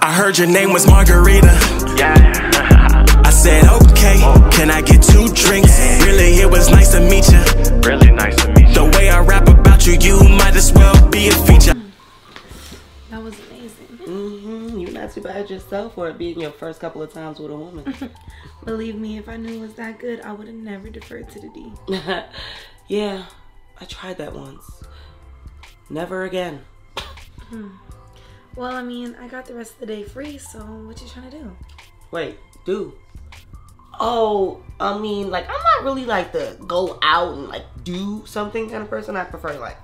I heard your name was Margarita. Yeah. I said, okay, can I get two drinks? Really, it was nice to meet you. really nice to meet you. The way I rap about you, you might as well be a feature. That was amazing. Mm-hmm. You're not too bad yourself for it being your first couple of times with a woman. Believe me, if I knew it was that good, I would have never deferred to the D. yeah, I tried that once. Never again. Well, I mean, I got the rest of the day free, so what you trying to do? Wait, do. Oh, I mean, like, I'm not really like the go out and like do something kind of person. I prefer like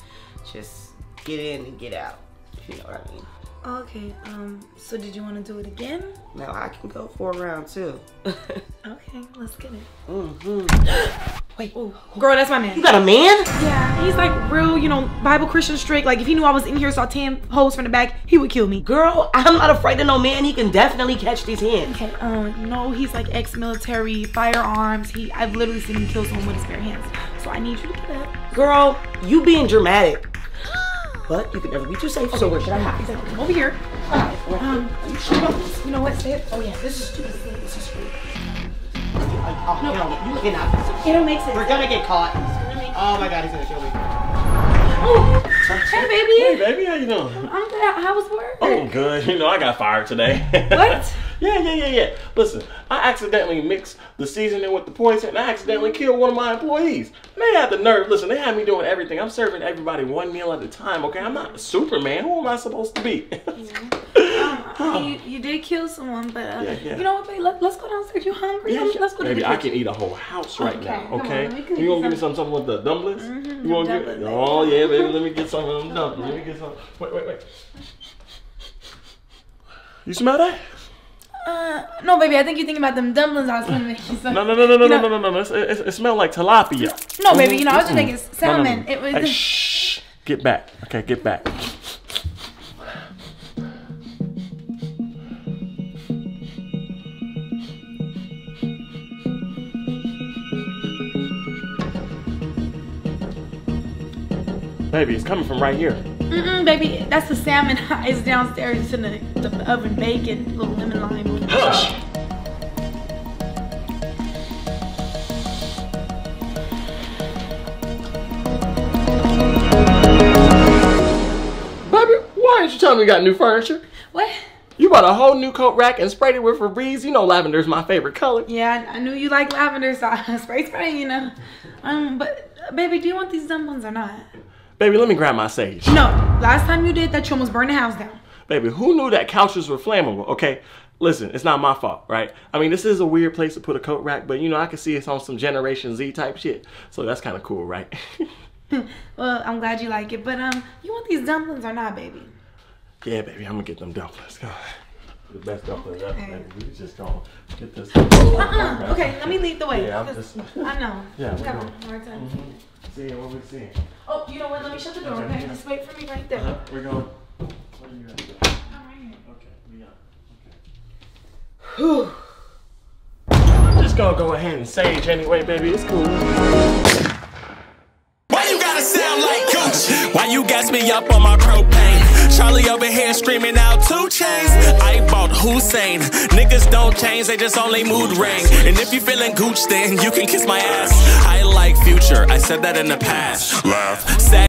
just get in and get out. You know what I mean. Okay, um, so did you want to do it again? Now I can go for a round too. Okay, let's get it. Mm -hmm. Wait, Girl, that's my man. you got a man? Yeah, he's like real, you know, Bible Christian strict. Like if he knew I was in here saw 10 holes from the back, he would kill me. Girl, I'm not afraid of no man. He can definitely catch these hands. Okay, um, no, he's like ex-military, firearms. He, I've literally seen him kill someone with his bare hands. So I need you to get up. Girl, you being dramatic. But you can never be too safe. So where should I hide? Exactly. Come over here. Um, you know what? Stay it. Oh yeah, this is stupid. This is stupid. Oh, no. You cannot. It'll make sense. We're gonna get caught. Oh my god, he's gonna kill me. Oh, hey baby. Hey baby, how you doing? I'm good. How was work? Oh, good. You know, I got fired today. What? yeah, yeah, yeah, yeah. Listen, I accidentally mixed the seasoning with the poison and I accidentally killed one of my employees. They had the nerve. Listen, they had me doing everything. I'm serving everybody one meal at a time, okay? I'm not Superman. Who am I supposed to be? I mean, you, you did kill someone, but uh, Yeah, yeah. you know what, babe? Let, let's go downstairs. You hungry? Yeah, let's go Baby, I can eat a whole house right Okay, now, on, okay? me cook you gonna give me some. some something with the dumplings? Mhm, you want to get? dumplings, Oh yeah, baby. Let me get some of them dumplings. Let me get some. Wait, wait, wait. You smell that? Uh, no, baby. I think you're thinking about them dumplings I was gonna make you some. No, no, no, no, no, You no, no, no, no. It, it, it smells like tilapia. No, baby. You know, I was just thinking No, no, no. salmon. It was. Hey, shh. Get back. Okay, get back. Baby, it's coming from right here. Mm-mm, baby, that's the salmon. It's downstairs in the, the oven baking. Little lemon lime. Hush. Baby, why didn't you tell me you got new furniture? What? You bought a whole new coat rack and sprayed it with Febreze. You know lavender's my favorite color. Yeah, I, I knew you like lavender, so I spray spray. You know. Um, but baby, do you want these dumplings or not? Baby, let me grab my sage. No. Last time you did that, you almost burned the house down. Baby, who knew that couches were flammable? Okay, listen, it's not my fault, right? I mean, this is a weird place to put a coat rack, but you know, I can see it's on some Generation Z type shit. So that's kind of cool, right? Well, I'm glad you like it, but um, you want these dumplings or not, baby? yeah, baby, I'm gonna get them dumplings. Go. The best dumplings ever, Okay. baby. We just gonna get this. Uh-uh. Okay, let me lead the way. Yeah, I'm 'cause just- I know. Yeah, We we're got going. a hard time. Seeing what we see. Oh, you know what? Let me shut the door. Okay, Okay, just wait for me right there. Uh-huh. We're going. What are you at? I'm right here. Okay, we got. Okay. Whew. I'm just gonna go ahead and sage anyway, baby. It's cool. Why you gas me up on my propane? Charlie over here screaming out two chains. I bought Hussein. Niggas don't change, they just only mood ring. And if you feeling Gooch, then you can kiss my ass. I like future, I said that in the past. Laugh. Sad